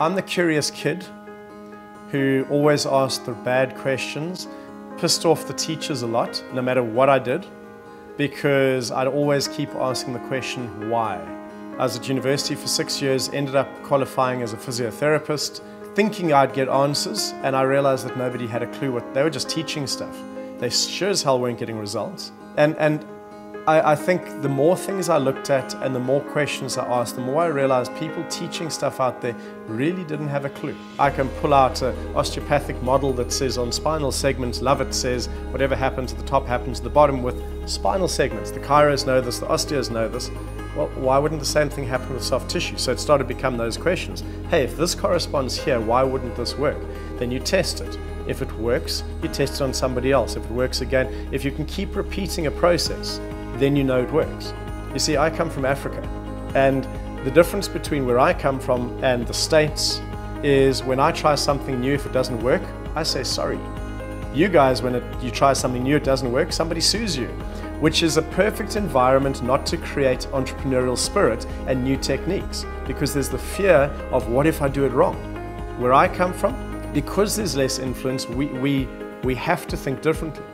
I'm the curious kid who always asked the bad questions, pissed off the teachers a lot, no matter what I did, because I'd always keep asking the question, why? I was at university for six years, ended up qualifying as a physiotherapist, thinking I'd get answers, and I realized that nobody had a clue what they were just teaching stuff. They sure as hell weren't getting results. And, and I, I, think the more things I looked at and the more questions I asked, the more I realized people teaching stuff out there really didn't have a clue. I can pull out an osteopathic model that says on spinal segments, Lovett says whatever happens at the top happens at the bottom with spinal segments. The chiros know this, the osteos know this. Well, why wouldn't the same thing happen with soft tissue? So it started to become those questions. Hey, if this corresponds here, why wouldn't this work? Then you test it. If it works, you test it on somebody else. If it works again, if you can keep repeating a process, then you know it works. You see, I come from Africa, and the difference between where I come from and the States is when I try something new, if it doesn't work, I say sorry. You guys, when it, you try something new, it doesn't work, somebody sues you, which is a perfect environment not to create entrepreneurial spirit and new techniques because there's the fear of what if I do it wrong. Where I come from, because there's less influence, we, we, we have to think differently.